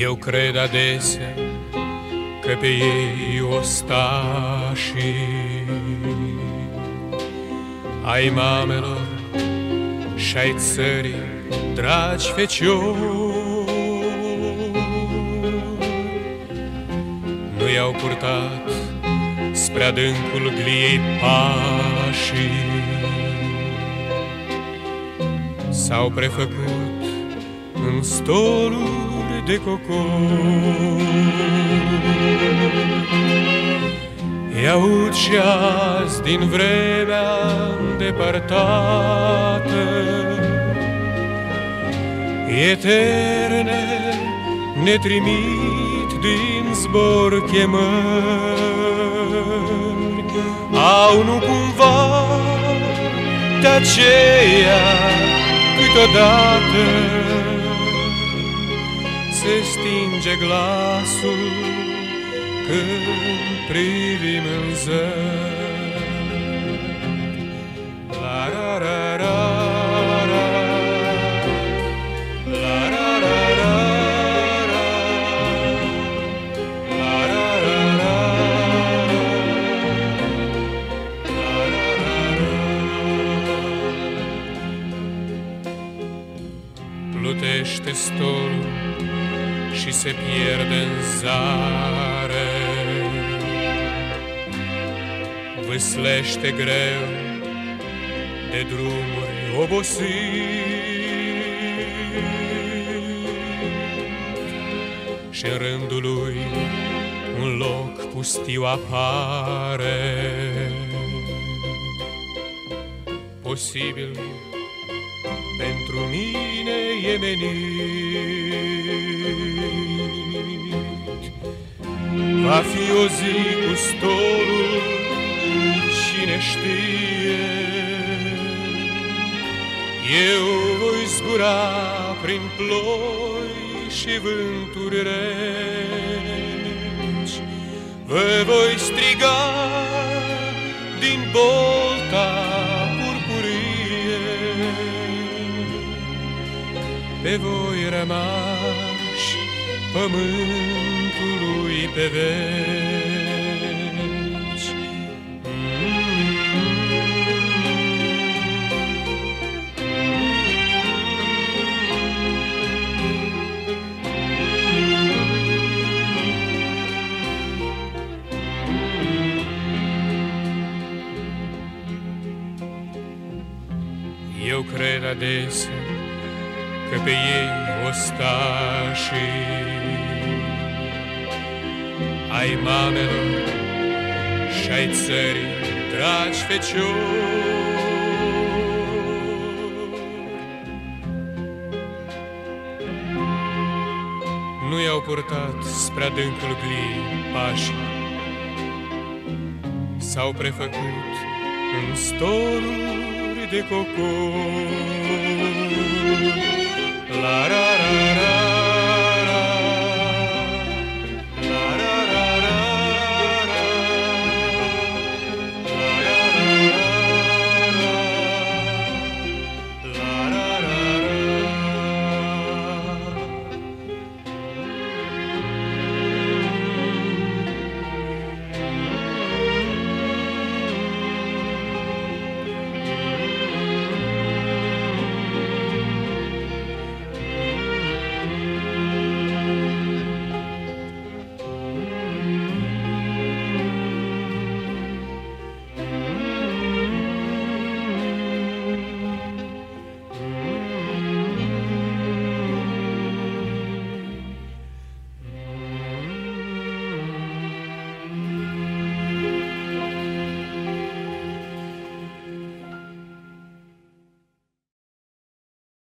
Eu cred adesea că pe ei ostașii ai mamelor și ai țării, dragi feciori. Nu i-au purtat spre adâncul gliei pașii, S-au prefăcut în stoluri de cocon. I-aud și azi din vremea îndepărtată, Eterne ne trimit din zbor chemări, Au nu cumva de aceea câteodată se stinge glasul când privim în zări. La ra ra ra ra, la ra ra ra ra, la ra ra ra ra, la ra ra ra. Plutește stolul și se pierde în zare. Vâslește greu de drumuri obosit și în rândul lui un loc pustiu apare. Posibil pentru mine e menit. Va fi o zi cu stolul cine știe. Eu voi zbura prin ploi și vânturi reci, Vă voi striga din bolta pe voi rămași pământului pe veci. Eu cred adesea că pe ei ostașii ai mamelor și ai țării, dragi feciori. Nu i-au purtat spre adâncul glii pașii, S-au prefăcut în stoluri de cocon. La, la la la.